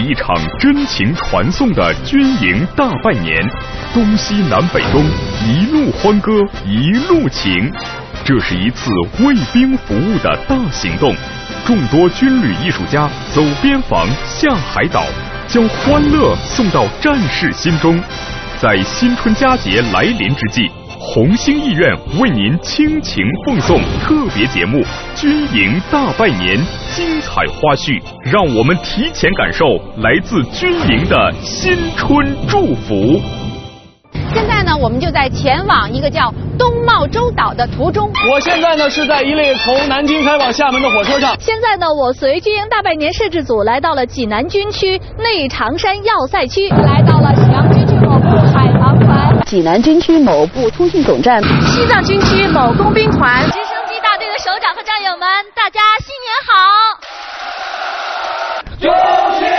一场真情传颂的军营大拜年，东西南北东，一路欢歌一路情。这是一次为兵服务的大行动，众多军旅艺术家走边防、下海岛，将欢乐送到战士心中。在新春佳节来临之际。红星医院为您倾情奉送特别节目《军营大拜年》精彩花絮，让我们提前感受来自军营的新春祝福。现在呢，我们就在前往一个叫东茂洲岛的途中。我现在呢是在一列从南京开往厦门的火车上。现在呢，我随军营大拜年摄制组来到了济南军区内长山要塞区，来到了沈阳军区济南军区某部通讯总站、西藏军区某工兵团、直升机大队的首长和战友们，大家新年好！恭喜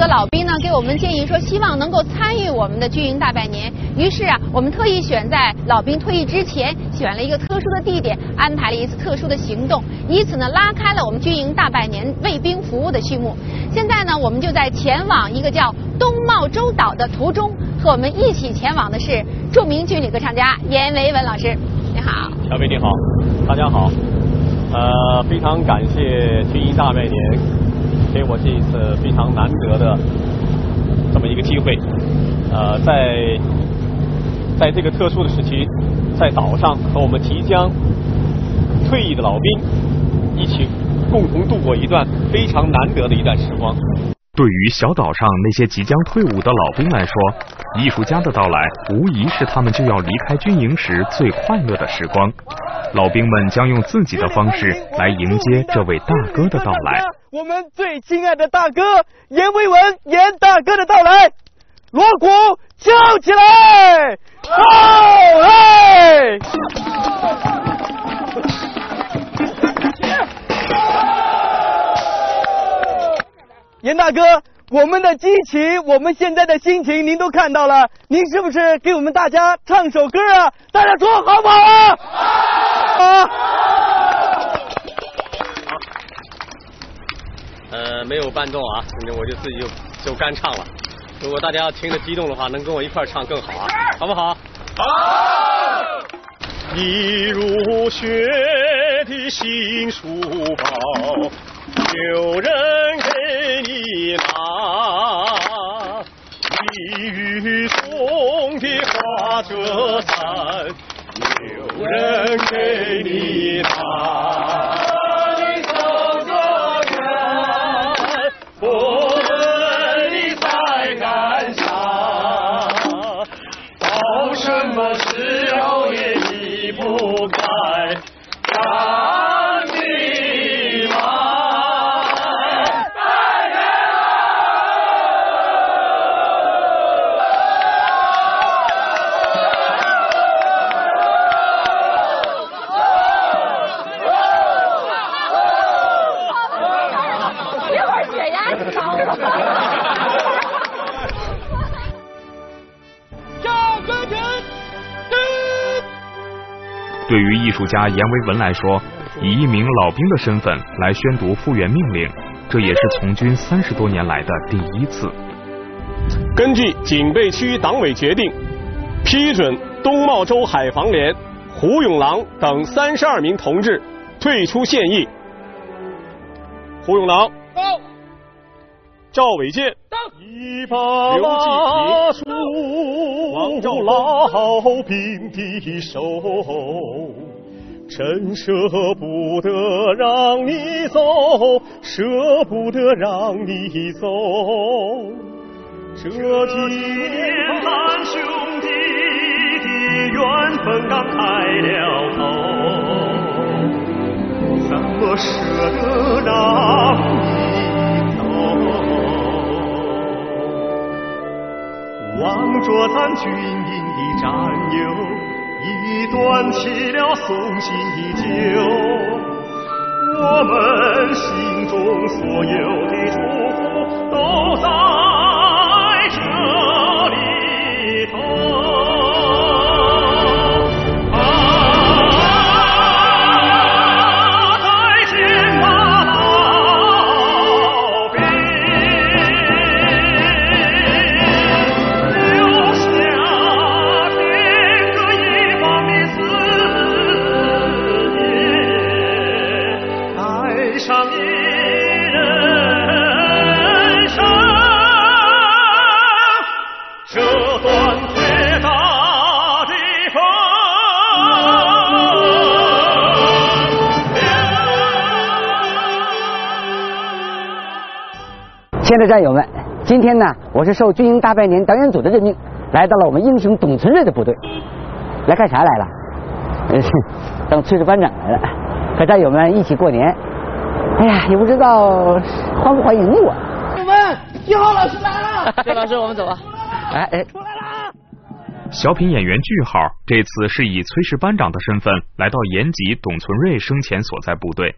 的老兵呢，给我们建议说，希望能够参与我们的军营大拜年。于是啊，我们特意选在老兵退役之前，选了一个特殊的地点，安排了一次特殊的行动，以此呢拉开了我们军营大拜年为兵服务的序幕。现在呢，我们就在前往一个叫东茂洲岛的途中，和我们一起前往的是著名军旅歌唱家阎维文老师。你好，小伟你好，大家好，呃，非常感谢军营大拜年给我这一次非常难得的这么一个机会，呃，在在这个特殊的时期，在岛上和我们即将退役的老兵一起共同度过一段非常难得的一段时光。对于小岛上那些即将退伍的老兵来说，艺术家的到来无疑是他们就要离开军营时最快乐的时光。老兵们将用自己的方式来迎接这位大哥的到来。我们最亲爱的大哥阎维文严大哥的到来，锣鼓敲起来，好嘿！严大哥，我们的激情，我们现在的心情，您都看到了，您是不是给我们大家唱首歌啊？大家说好不好啊？好。呃，没有伴奏啊，那我就自己就就干唱了。如果大家要听得激动的话，能跟我一块唱更好啊，好不好？好。一如雪的新书包，有人给你拿；一雨送的花折伞，有人给你拿。对于艺术家阎维文来说，以一名老兵的身份来宣读复员命令，这也是从军三十多年来的第一次。根据警备区党委决定，批准东茂州海防连胡永郎等三十二名同志退出现役。胡永郎，到；赵伟健，到；刘继平，王兆老兵的手，真舍不得让你走，舍不得让你走。这几年咱兄弟的缘分刚开了头，怎么舍得让你望着咱军营的战友，已端起了送行的酒，我们心中所有的祝福都在。亲爱的战友们，今天呢，我是受军营大拜年导演组的任命，来到了我们英雄董存瑞的部队。来干啥来了？呃，当炊事班长来了，和战友们一起过年。哎呀，也不知道欢不欢迎我。我们一号老师来了，谢老师，我们走吧。哎哎，出来啦小品演员句号这次是以炊事班长的身份来到延吉董存瑞生前所在部队。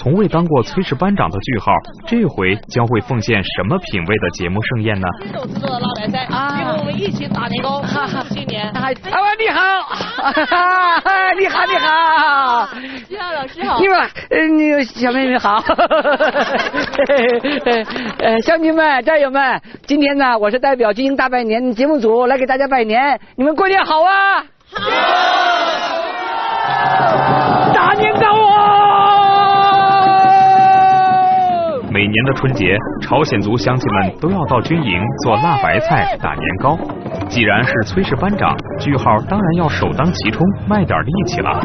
从未当过炊事班长的句号，这回将会奉献什么品味的节目盛宴呢？手制作的辣白菜，一会儿我们一起打年糕，祝新年。啊，你好，你好，你好，你好老师好，你们，呃，你小妹妹好。呃，乡亲们、战友们，今天呢，我是代表军营大拜年节目组来给大家拜年，你们过年好啊！好，大年糕每年的春节，朝鲜族乡亲们都要到军营做辣白菜、打年糕。既然是炊事班长，句号当然要首当其冲，卖点力气了。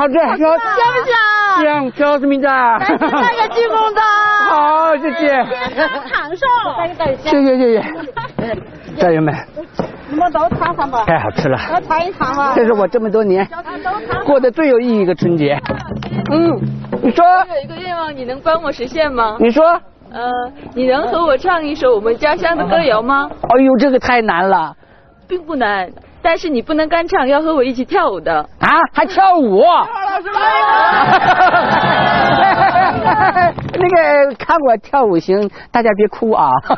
好吃，香香不香？香，挑什么的？来吃那个聚丰的。好，谢谢，健康长寿。谢谢谢谢，战友们，你们都尝尝吧，太好吃了，都尝一尝吧。这是我这么多年过得最有意义一个春节。嗯，你说，有一个愿望，你能帮我实现吗？你说，呃，你能和我唱一首我们家乡的歌谣吗？哎呦，这个太难了并不难，但是你不能干唱，要和我一起跳舞的。啊，还跳舞？那个看我跳舞行，大家别哭啊！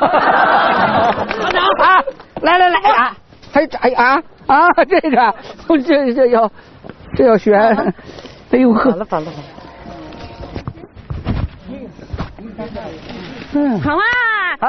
啊，来来来啊，还哎啊啊，这个这这要这要学，哎呦呵，了好了嗯，好啊！哎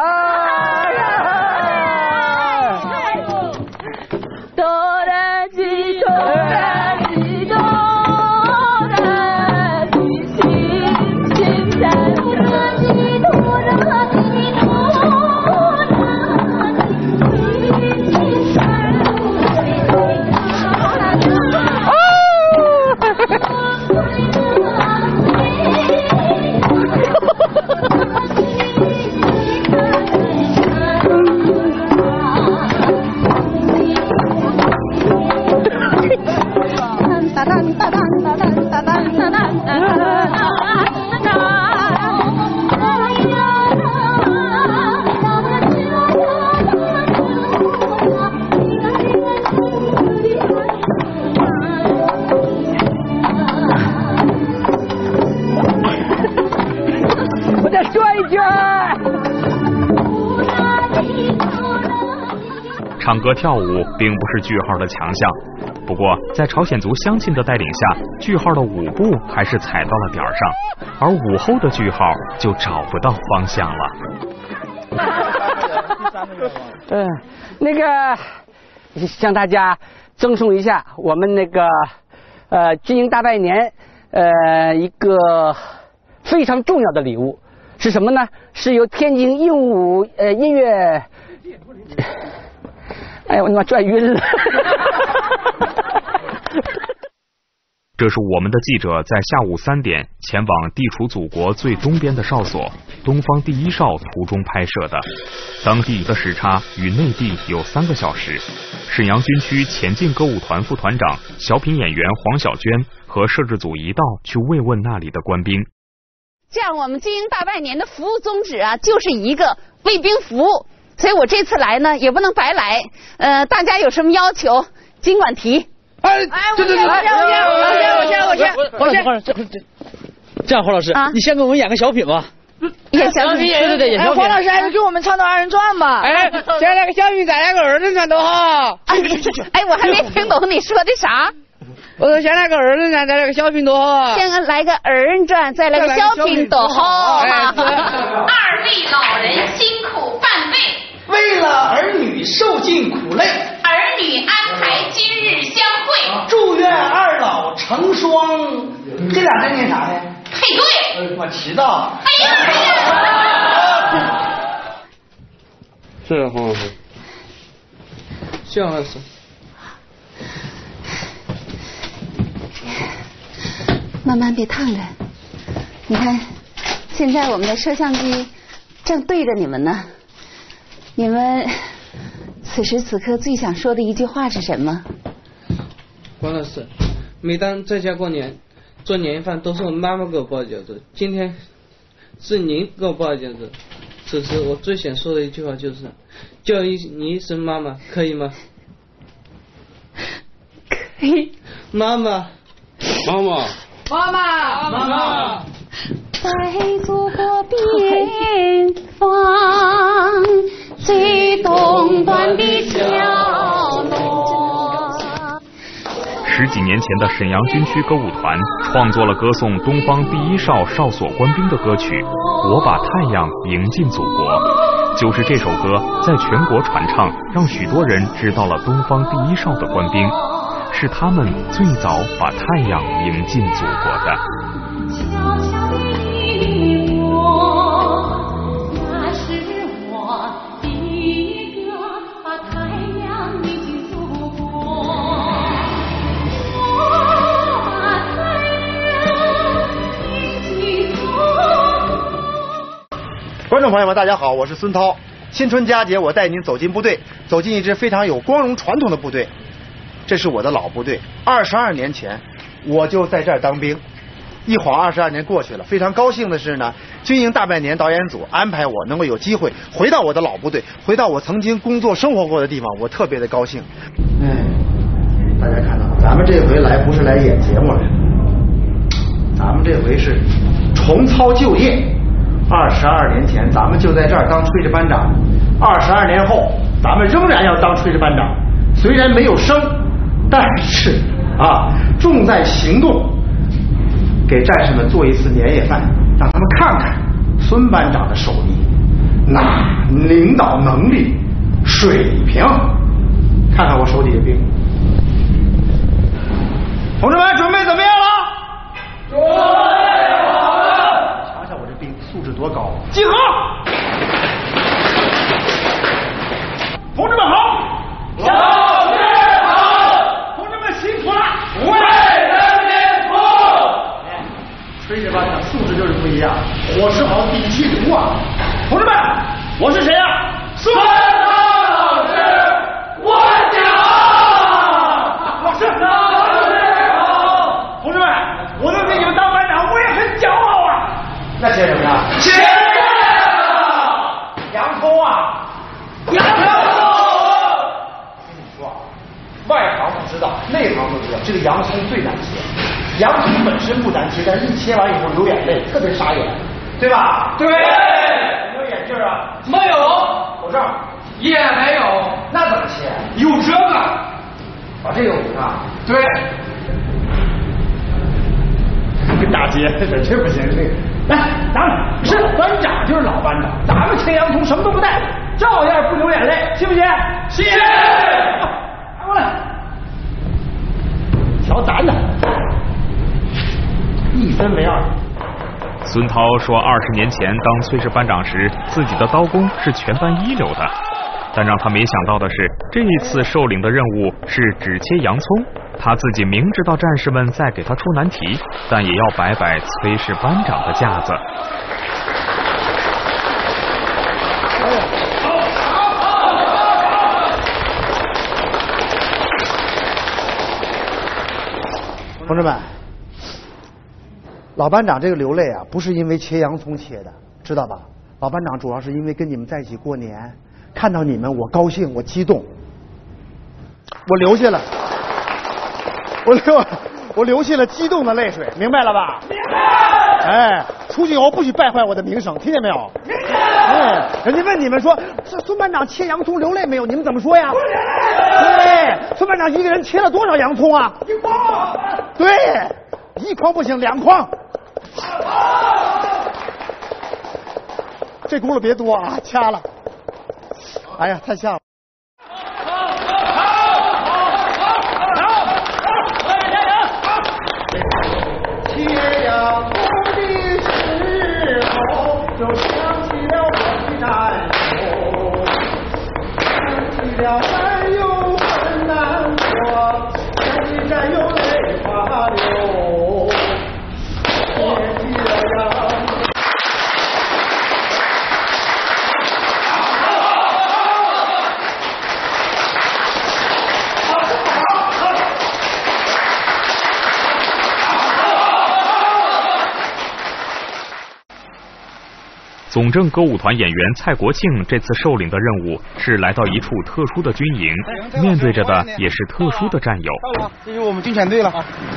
跳舞并不是句号的强项，不过在朝鲜族乡亲的带领下，句号的舞步还是踩到了点儿上，而舞后的句号就找不到方向了。嗯，那个向大家赠送一下我们那个呃军营大拜年呃一个非常重要的礼物是什么呢？是由天津鹦鹉呃音乐，哎呦我他妈转晕了。这是我们的记者在下午三点前往地处祖国最东边的哨所东方第一哨途中拍摄的。当地的时差与内地有三个小时。沈阳军区前进歌舞团副团长、小品演员黄小娟和摄制组一道去慰问那里的官兵。这样，我们经营大拜年的服务宗旨啊，就是一个为兵服务。所以我这次来呢，也不能白来。呃，大家有什么要求，尽管提。哎，对对对，我先，我先，我先，我先，黄老师，黄老师，这这样，黄老师，你先给我们演个小品吧。演小品，对对对，演小品。黄老师还是给我们唱段二人转吧。哎，先来个小品，再来个二人转都好。哎，我还没听懂你说的啥。我说先来个二人转，再来个小品多好。先来个二人转，再来个小品多好。二位老人辛苦半辈，为了儿女受尽苦累，儿女安排今日相会，祝愿二老成双。这俩字念啥呀？配对。我知道。哎呀哎呀！是黄老师，向老慢慢别烫着，你看，现在我们的摄像机正对着你们呢。你们此时此刻最想说的一句话是什么？黄老师，每当在家过年做年夜饭，都是我妈妈给我包饺子。今天是您给我包的饺子，此时我最想说的一句话就是叫一你一声妈妈，可以吗？可以。妈妈，妈妈。妈妈，妈妈，在祖国边防最东端的角落。十几年前的沈阳军区歌舞团创作了歌颂东方第一哨哨所官兵的歌曲《我把太阳迎进祖国》，就是这首歌在全国传唱，让许多人知道了东方第一哨的官兵。是他们最早把太阳迎进祖国的。悄悄地忆我，那是我第一个把太阳迎进祖国。我把太阳迎进祖国。观众朋友们，大家好，我是孙涛。新春佳节，我带您走进部队，走进一支非常有光荣传统的部队。这是我的老部队，二十二年前我就在这儿当兵，一晃二十二年过去了。非常高兴的是呢，军营大半年导演组安排我能够有机会回到我的老部队，回到我曾经工作生活过的地方，我特别的高兴。哎，大家看到，咱们这回来不是来演节目来的，咱们这回是重操旧业。二十二年前，咱们就在这儿当炊事班长；二十二年后，咱们仍然要当炊事班长，虽然没有升。但是啊，重在行动，给战士们做一次年夜饭，让他们看看孙班长的手艺，那领导能力、水平，看看我手底下兵，同志们准备怎么样了？准备好了。瞧瞧我这兵素质多高！集合！同志们好！好。为人民服务。炊事班长素质就是不一样，伙食好，底气足啊！同志们，我是谁呀？孙涛老师，我讲。老师，老师好。羊皮一切完以后流眼泪，特别傻眼，对吧？对。有没有眼镜啊？没有。口罩？也没有。那怎么切？有这个。把这个捂上。对。跟大街似的，这不行，这个。来，咱们是班长就是老班长，咱们切洋葱什么都不带，照样不流眼泪，信不信？信。拿过来。瞧咱的，一分为二。孙涛说，二十年前当炊事班长时，自己的刀工是全班一流的。但让他没想到的是，这一次受领的任务是只切洋葱。他自己明知道战士们在给他出难题，但也要摆摆炊事班长的架子。同志们，老班长这个流泪啊，不是因为切洋葱切的，知道吧？老班长主要是因为跟你们在一起过年，看到你们我高兴，我激动，我流下了，我流，我流下了激动的泪水，明白了吧？明白。哎，出去以后不许败坏我的名声，听见没有？哎，人家问你们说，这孙班长切洋葱流泪没有？你们怎么说呀？对，孙班长一个人切了多少洋葱啊？一筐。对，一筐不行，两筐。这轱辘别多啊，掐了。哎呀，太像了。总政歌舞团演员蔡国庆这次受领的任务是来到一处特殊的军营，面对着的也是特殊的战友。这是我们军犬队了，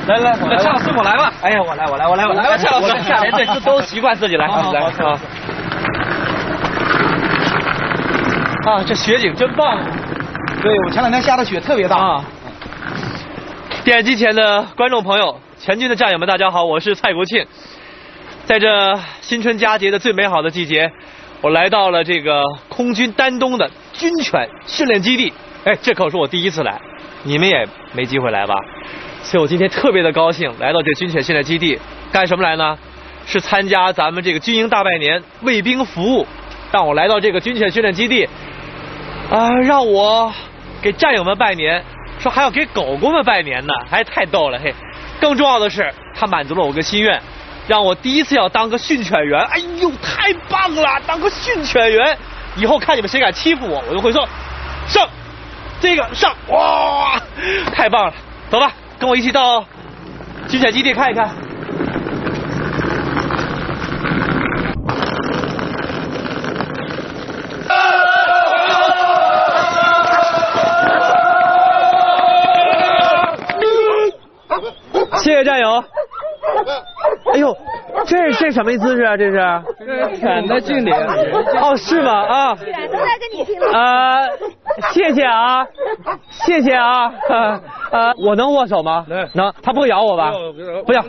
来来，那蔡老师我来吧。哎呀，我来，我来，我来，我来吧，蔡老师，下来，对，这都习惯自己来。来，啊，啊，这雪景真棒。对我前两天下的雪特别大。啊。电视机前的观众朋友，全军的战友们，大家好，我是蔡国庆。在这新春佳节的最美好的季节，我来到了这个空军丹东的军犬训练基地。哎，这可是我第一次来，你们也没机会来吧？所以我今天特别的高兴，来到这军犬训练基地，干什么来呢？是参加咱们这个军营大拜年，为兵服务。让我来到这个军犬训练基地，啊，让我给战友们拜年，说还要给狗狗们拜年呢，还太逗了嘿。更重要的是，他满足了我个心愿。让我第一次要当个训犬员，哎呦，太棒了！当个训犬员，以后看你们谁敢欺负我，我就会说上，这个上，哇，太棒了！走吧，跟我一起到军犬基地看一看。谢谢战友。哎呦，这这什么姿势啊？这是？犬的敬礼。哦，是吗？啊。犬都在跟你敬礼。啊，谢谢啊，谢谢啊。啊，我能握手吗？能。他不会咬我吧？不要。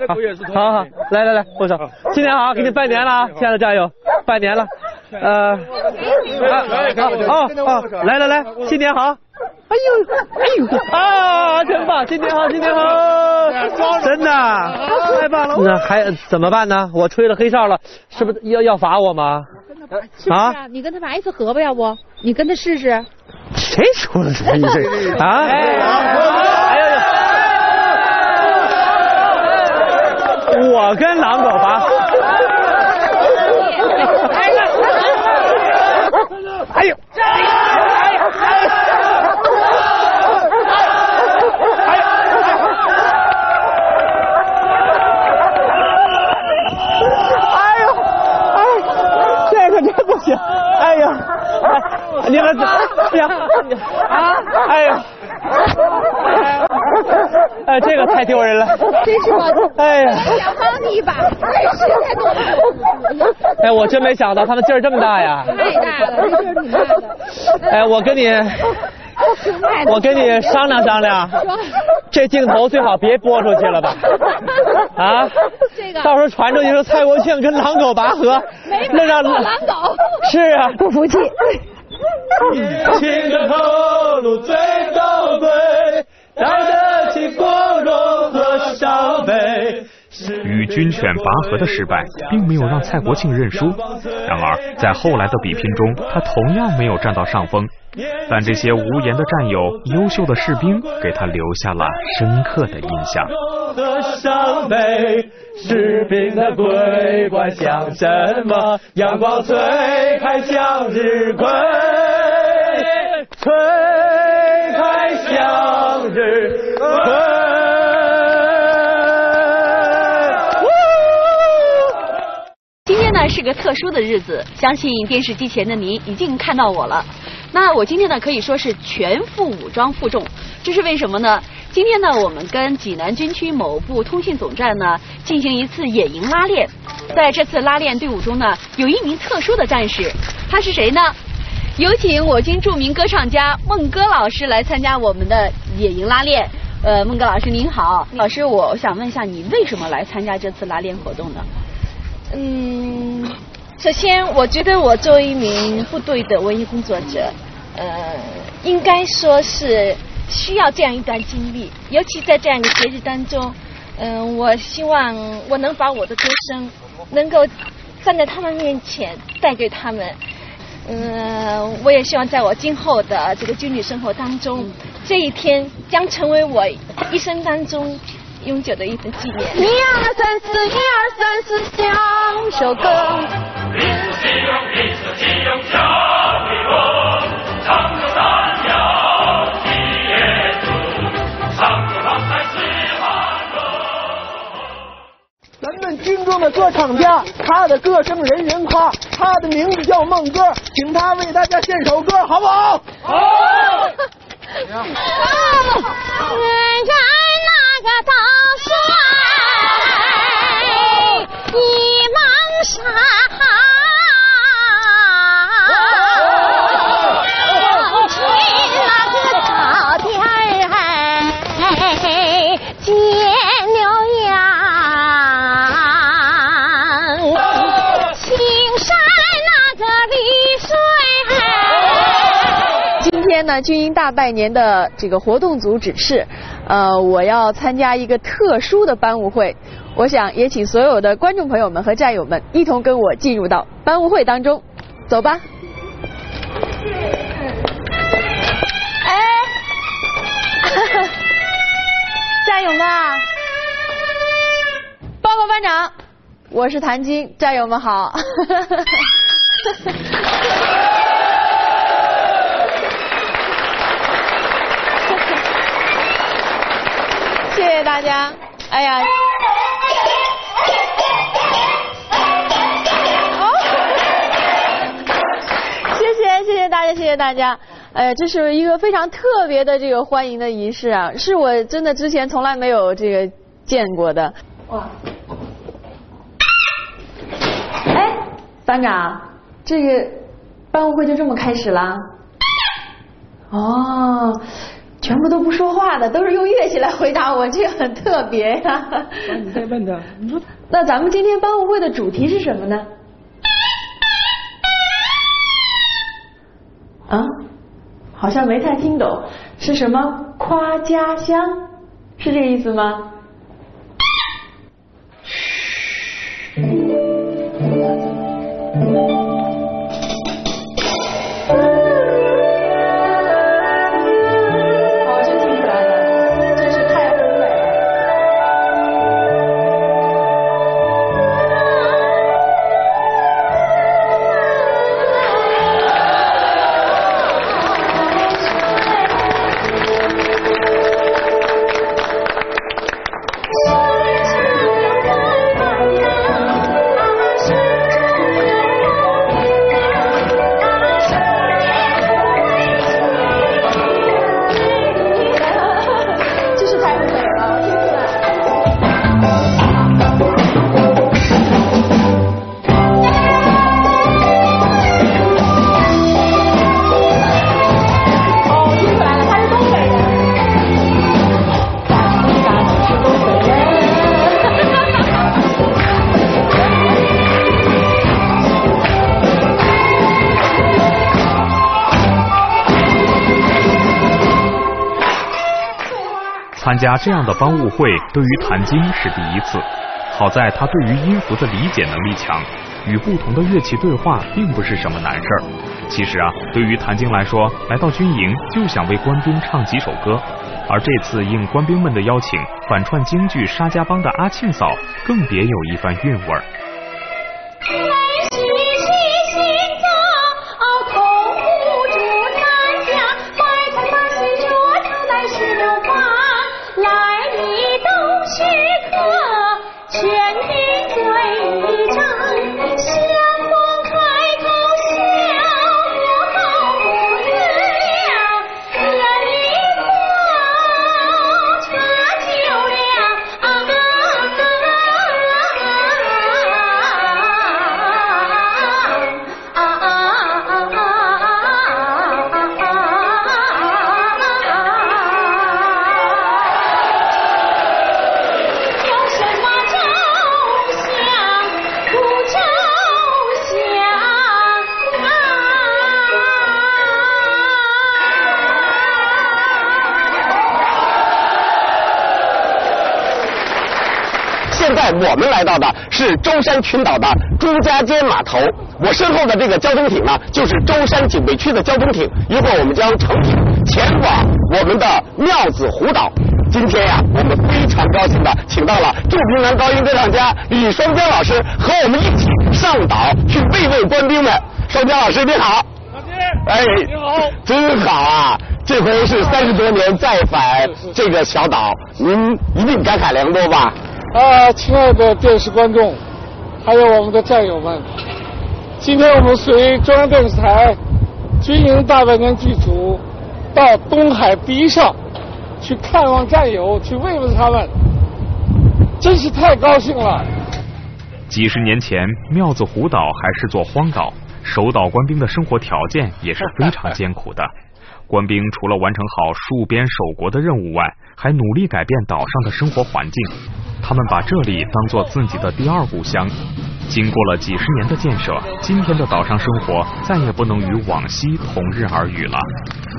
好好，来来来，握手。新年好，给你拜年了啊，亲爱的战友，拜年了。呃。哦哦，来来来，新年好。哎呦，哎呦啊！真棒，今天好，今天好！真的，太棒了。那还怎么办呢？我吹了黑哨了，是不是要要罚我吗？啊？你跟他玩一次河吧，要不？你跟他试试。谁说的？你这啊？哎呀！我跟狼狗拔。哎呦！你们不行啊！哎呀，哎，这个太丢人了。真是吗？哎呀，想帮你一把，哎，实在多了。哎，我真没想到他们劲儿这么大呀。太大了，这劲儿挺大的。哎，我跟你，我跟你商量商量，这镜头最好别播出去了吧？啊？这个到时候传出去说蔡国庆跟狼狗拔河，那让做狼狗。是啊，不服气。情的头颅最高贵，带得起光荣和伤悲。与军犬拔河的失败，并没有让蔡国庆认输。然而，在后来的比拼中，他同样没有占到上风。但这些无言的战友、优秀的士兵，给他留下了深刻的印象。伤悲，士兵的桂冠像什么？阳光璀璨向日葵，推开向日葵。今天呢是个特殊的日子，相信电视机前的您已经看到我了。那我今天呢可以说是全副武装负重，这是为什么呢？今天呢我们跟济南军区某部通信总站呢进行一次野营拉练，在这次拉练队伍中呢有一名特殊的战士，他是谁呢？有请我军著名歌唱家孟歌老师来参加我们的野营拉练。呃，孟歌老师您好，老师，我想问一下，你为什么来参加这次拉练活动呢？嗯，首先，我觉得我作为一名部队的文艺工作者，呃，应该说是需要这样一段经历，尤其在这样一个节日当中，嗯、我希望我能把我的歌声能够站在他们面前带给他们。嗯，我也希望在我今后的这个军旅生活当中，这一天将成为我一生当中永久的一份纪念。一二三四，一二三四，像首歌。军中的歌唱家，他的歌声人人夸，他的名字叫孟歌，请他为大家献首歌，好不好？好。人在那个大帅一芒山，军营大拜年的这个活动组指示，呃，我要参加一个特殊的班务会。我想也请所有的观众朋友们和战友们一同跟我进入到班务会当中，走吧。哎，战友们啊，报告班长，我是谭晶，战友们好。谢谢大家。哎呀，谢谢谢谢大家，谢谢大家。哎，这是一个非常特别的这个欢迎的仪式啊，是我真的之前从来没有这个见过的。哇！哎，班长，这个班务会就这么开始了？哦。全部都不说话的，都是用乐器来回答我，这个很特别呀。你再问他，你说 那咱们今天班务会的主题是什么呢？啊，好像没太听懂，是什么夸家乡？是这个意思吗？加这样的帮务会对于谭晶是第一次。好在他对于音符的理解能力强，与不同的乐器对话并不是什么难事儿。其实啊，对于谭晶来说，来到军营就想为官兵唱几首歌。而这次应官兵们的邀请，反串京剧沙家浜的阿庆嫂更别有一番韵味儿。我们来到的是舟山群岛的朱家尖码头，我身后的这个交通艇呢，就是舟山警备区的交通艇。一会儿我们将乘艇前往我们的庙子湖岛。今天呀，我们非常高兴的请到了著名男高音歌唱家李双江老师和我们一起上岛去慰问官兵们。双江老师你好，老师哎，你好，真好啊！这回是三十多年再返这个小岛，您一定感慨良多吧？啊，亲爱的电视观众，还有我们的战友们，今天我们随中央电视台军营大半年剧组到东海堤上去看望战友，去慰问他们，真是太高兴了。几十年前，庙子湖岛还是座荒岛，守岛官兵的生活条件也是非常艰苦的。官兵除了完成好戍边守国的任务外，还努力改变岛上的生活环境。他们把这里当做自己的第二故乡。经过了几十年的建设，今天的岛上生活再也不能与往昔同日而语了。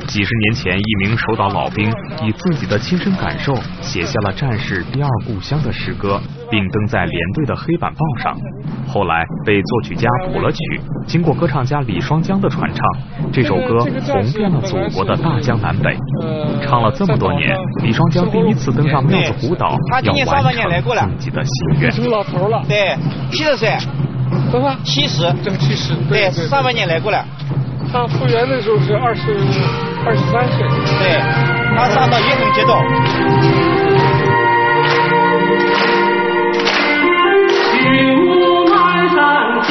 几十年前，一名守岛老兵以自己的亲身感受写下了战士第二故乡的诗歌，并登在连队的黑板报上。后来被作曲家谱了曲，经过歌唱家李双江的传唱，这首歌红遍了祖国的大江南北。唱了这么多年，李双江第一次登上庙子湖岛，要完成自己的心愿。成老头了，对，七十岁，多少？七十，正七十，对，上半年来过了。他复原的时候是二十二十三岁，对，他上到一等节度。云雾满山脚，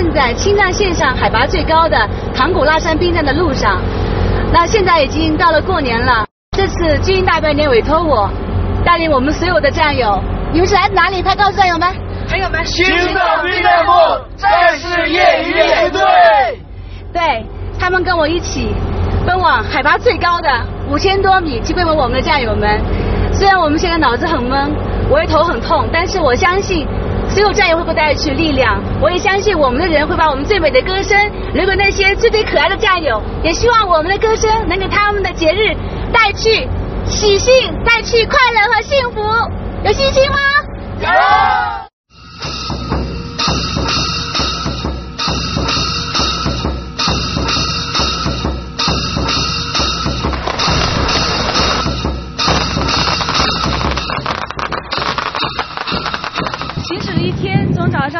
正在青藏线上海拔最高的唐古拉山兵站的路上。那现在已经到了过年了，这次军营大拜年委托我带领我们所有的战友，你们是来自哪里？快告诉战友们！战友们，青藏兵队部战士业余演队。对他们跟我一起奔往海拔最高的五千多米去慰问我们的战友们。虽然我们现在脑子很懵，我也头很痛，但是我相信所有战友会给我带去力量。我也相信我们的人会把我们最美的歌声留给那些最最可爱的战友。也希望我们的歌声能给他们的节日带去喜庆，带去快乐和幸福。有信心吗？有。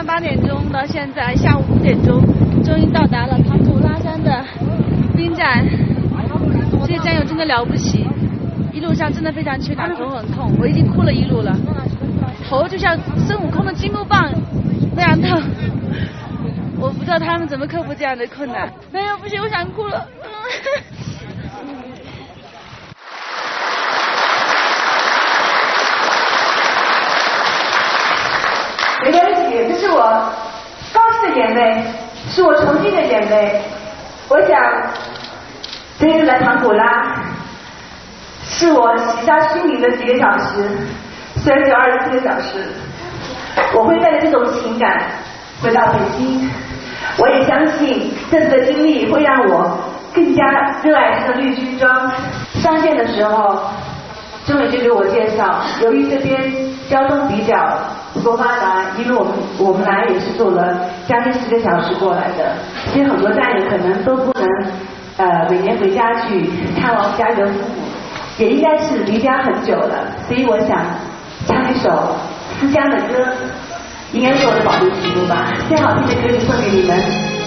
八点钟到现在下午五点钟，终于到达了唐古拉山的兵站。这些战友真的了不起，一路上真的非常缺氧，头很痛，我已经哭了一路了，头就像孙悟空的金箍棒那样痛。我不知道他们怎么克服这样的困难。没有，不行，我想哭了。没关系，这是我高兴的眼泪，是我崇敬的眼泪。我想，这次来唐古拉，是我洗刷心灵的几个小时，虽然只有二十四个小时，我会带着这种情感回到北京。我也相信这次的经历会让我更加热爱这个绿军装。上线的时候，钟伟就给我介绍，由于这边交通比较不够发达，因为我们我们来也是坐了将近四个小时过来的，所以很多战友可能都不能呃每年回家去看望家里的父母，也应该是离家很久了，所以我想唱一首思乡的歌。应该是我的保留曲目吧，最好听的歌就送给你们，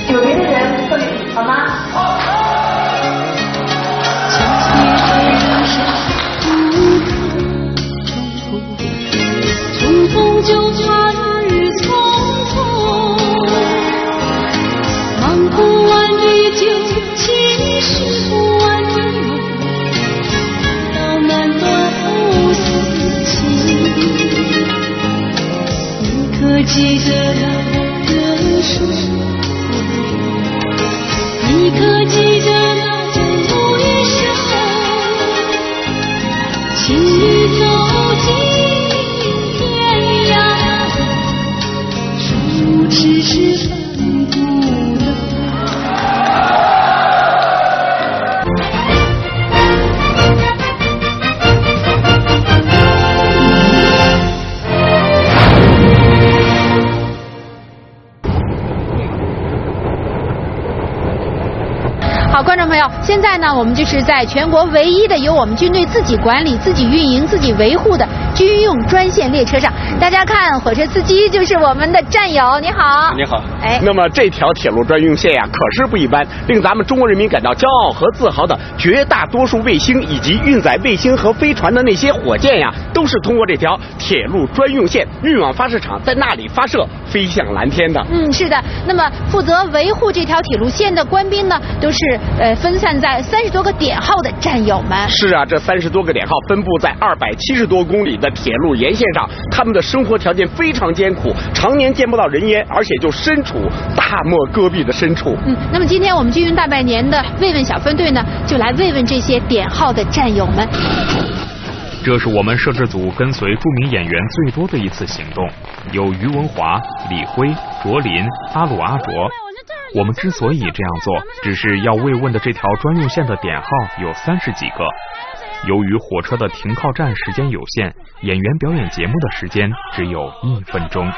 久别的人送给你，好吗？就怕那雨匆匆，忙不完，依旧，其实不完的梦，浪漫的。你可记得只是奋不得。好，观众朋友，现在呢，我们就是在全国唯一的由我们军队自己管理、自己运营、自己维护的军用专线列车上。大家看，火车司机就是我们的战友，你好。你好，哎那么这条铁路专用线呀，可是不一般，令咱们中国人民感到骄傲和自豪的绝大多数卫星以及运载卫星和飞船的那些火箭呀，都是通过这条铁路专用线运往发射场，在那里发射，飞向蓝天的。嗯，是的。那么负责维护这条铁路线的官兵呢，都是呃分散在三十多个点号的战友们。是啊，这三十多个点号分布在二百七十多公里的铁路沿线上，他们的生活条件非常艰苦，常年见不到人烟，而且就身处大漠戈壁的深处。嗯，那么今天我们军运大拜年的慰问小分队呢，就来慰问这些点号的战友们。这是我们摄制组跟随著名演员最多的一次行动，有于文华、李辉、卓林、阿鲁阿卓。我们之所以这样做，只是要慰问的这条专用线的点号有三十几个。由于火车的停靠站时间有限，演员表演节目的时间只有一分钟。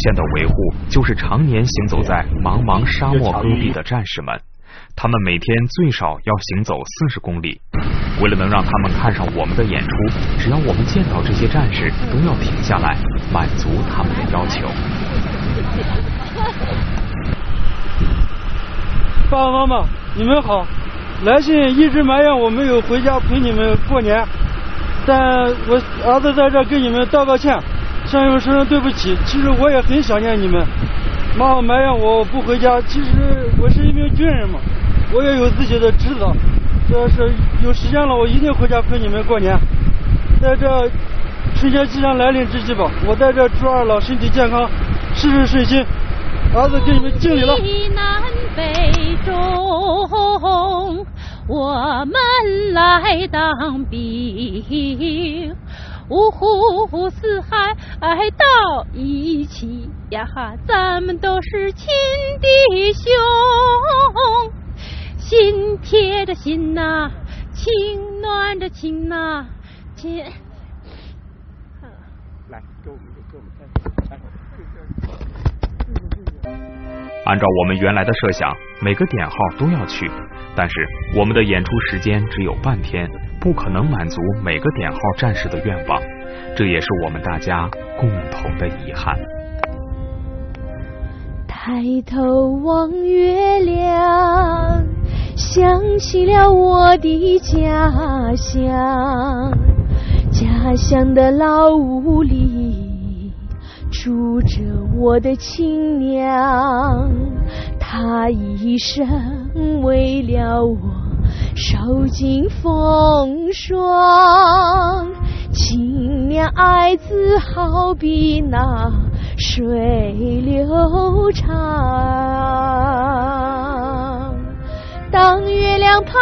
线的维护，就是常年行走在茫茫沙漠戈壁的战士们。他们每天最少要行走四十公里。为了能让他们看上我们的演出，只要我们见到这些战士，都要停下来，满足他们的要求。爸爸妈妈，你们好！来信一直埋怨我没有回家陪你们过年，但我儿子在这给你们道个歉，向你们说声对不起。其实我也很想念你们。妈妈埋怨我不回家，其实我是一名军人嘛，我也有自己的职责，这是有时间了，我一定回家陪你们过年。在这春节即将来临之际吧，我在这祝二老身体健康，事事顺心。儿子给你们敬礼了。南北中，我们来当兵，五湖四海到一起呀哈，咱们都是亲弟兄，心贴着心呐、情暖着情呐、亲。来，给我们给我们看，来。按照我们原来的设想，每个点号都要去，但是我们的演出时间只有半天，不可能满足每个点号战士的愿望，这也是我们大家共同的遗憾。抬头望月亮，想起了我的家乡，家乡的老屋里住着我的亲娘，她一生为了我受尽风霜，亲娘爱子好比那水流长。当月亮爬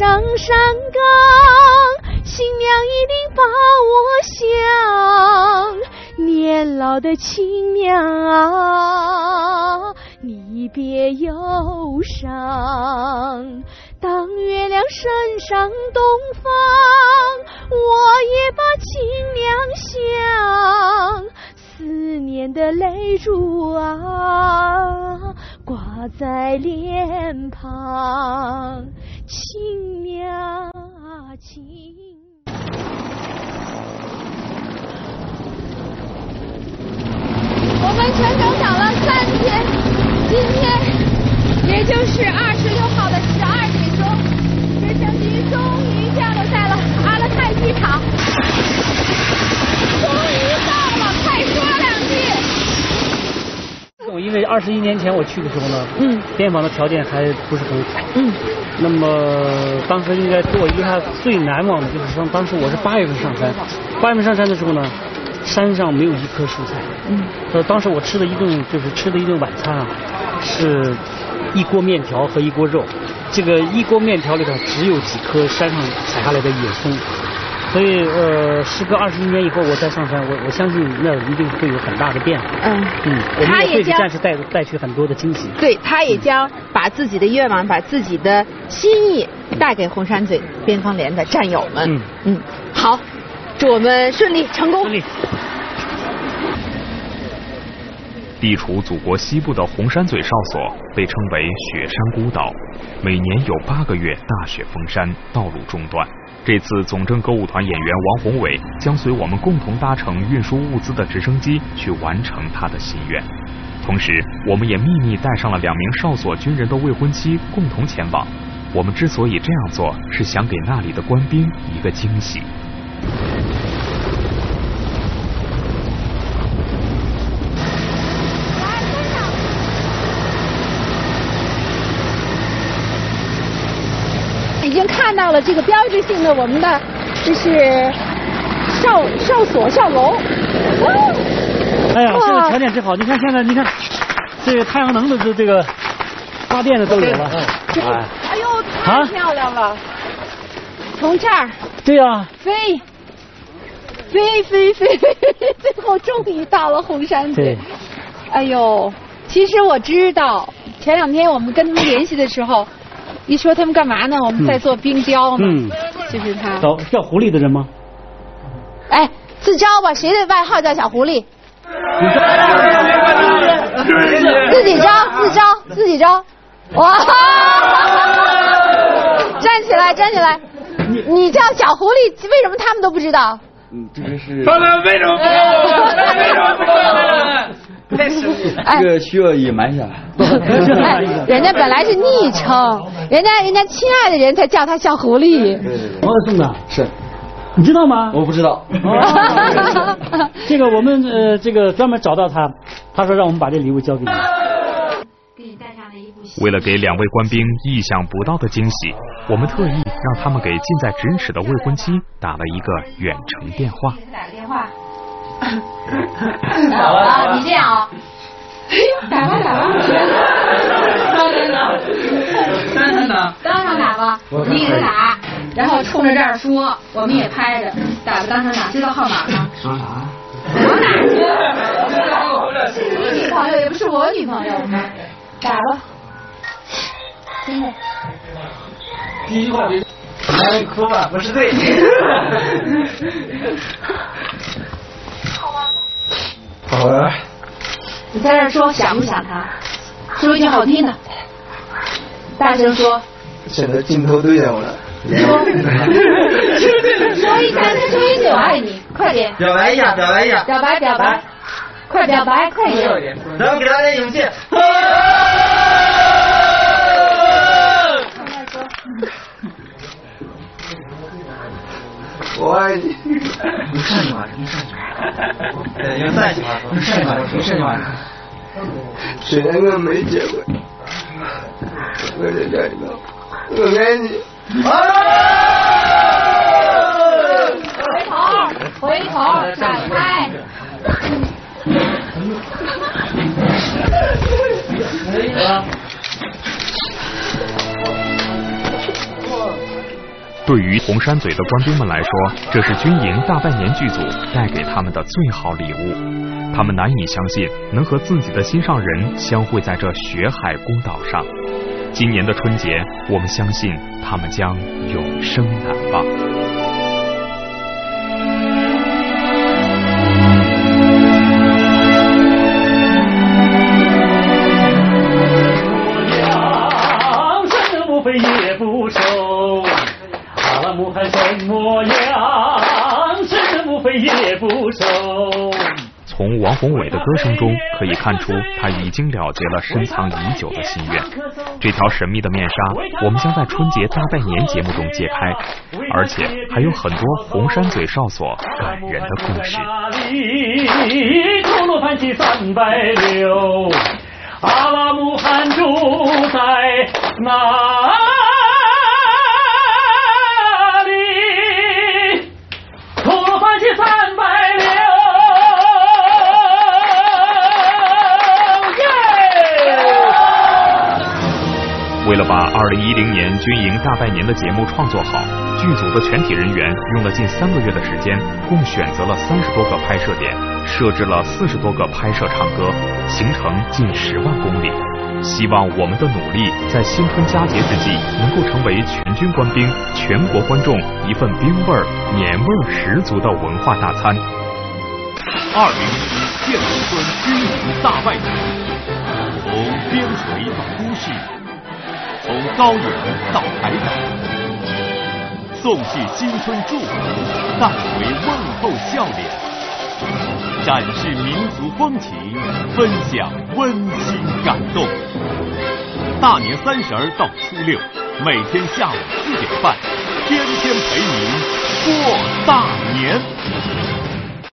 上山岗，新娘一定把我想。年老的亲娘啊，你别忧伤。当月亮升上东方，我也把亲娘想。思念的泪珠啊，挂在脸庞，亲娘啊亲。我们全整找了三天，今天也就是二十六号的十二点，终于降落在了阿勒泰机场。终于到了，快说两句。我因为二十一年前我去的时候呢，嗯，边防的条件还不是很好，嗯，那么当时应该给我留下最难忘的就是说，当时我是八月份上山，八月份上山的时候呢，山上没有一棵蔬菜，嗯，呃，当时我吃的一顿就是吃的一顿晚餐啊，是一锅面条和一锅肉，这个一锅面条里头只有几颗山上采下来的野松。所以，呃，时隔二十一年以后，我再上山，我我相信那一定会有很大的变化。嗯嗯，我们也会给战士带带去很多的惊喜。对他也将把自己的愿望、把自己的心意带给红山嘴边防连的战友们。嗯嗯，好，祝我们顺利成功。顺利。地处祖国西部的红山嘴哨所被称为雪山孤岛，每年有八个月大雪封山，道路中断。这次总政歌舞团演员王宏伟将随我们共同搭乘运输物资的直升机去完成他的心愿。同时，我们也秘密带上了两名哨所军人的未婚妻共同前往。我们之所以这样做，是想给那里的官兵一个惊喜。已经看到了这个标志性的我们的，这是哨哨所哨楼。哦哎呀，哇现在条件真好，你看现在你看，这个太阳能的这这个发电的都有了。哎，哎呦，太漂亮了！从这儿对呀、飞，飞飞飞飞，最后终于到了红山嘴对。哎呦，其实我知道，前两天我们跟他们联系的时候，一说他们干嘛呢？我们在做冰雕呢。嗯，就是他。找叫狐狸的人吗？哎，自招吧，谁的外号叫小狐狸？自己招，自招，自己招。哇！站起来，站起来。你你叫小狐狸，为什么他们都不知道？嗯，这个是。他们为什么不告诉我？为什么不告诉我？这个需要隐瞒一下。哎，人家本来是昵称，人家人家亲爱的人才叫他小狐狸。朋友送的。是。你知道吗？我不知道。这个我们呃，这个专门找到他，他说让我们把这礼物交给你。为了给两位官兵意想不到的惊喜，我们特意让他们给近在咫尺的未婚妻打了一个远程电话。打个电话。啊，你这样啊、打吧打吧，当当当，当场打，当场打吧，你给他打，然后冲着这儿说，我们也拍着，打吧当场打，知道号码吗？说啥？我哪知道？你女朋友也不是我女朋友，打吧。真的。第一句话别，别哭吧，不是对。好啊。你在这说想不想他？说一句好听的，大声说。现在镜头对着我了。说，说一下，再说一句我爱你，快点。表白一下，表白一下。表白，表白，快表白，快点。然后给他点勇气。我爱你。用上句话说，用上句话。对，用上句话说，用上句话说，用上句话说。虽然我没结婚，我在这里头，我爱你。回头，回头，闪开。对于红山嘴的官兵们来说，这是军营大半年剧组带给他们的最好礼物。他们难以相信能和自己的心上人相会在这雪海孤岛上。今年的春节，我们相信他们将永生难忘。阿拉木汗什么样？生无非也不熟。从王宏伟的歌声中可以看出，他已经了结了深藏已久的心愿。这条神秘的面纱，我们将在春节大拜年节目中揭开，而且还有很多红山嘴哨所感人的故事。陀螺盘起三百六，阿拉木汗住在哪为了把2010年军营大拜年的节目创作好，剧组的全体人员用了近三个月的时间，共选择了三十多个拍摄点，设置了四十多个拍摄唱歌，行程近十万公里。希望我们的努力在新春佳节之际，能够成为全军官兵、全国观众一份兵味儿、年味儿十足的文化大餐。二零一一建农村军营大拜年，从边陲到都市。从高原到海岛，送去新春祝福，带回问候笑脸，展示民族风情，分享温馨感动。大年三十儿到初六，每天下午四点半，天天陪您过大年。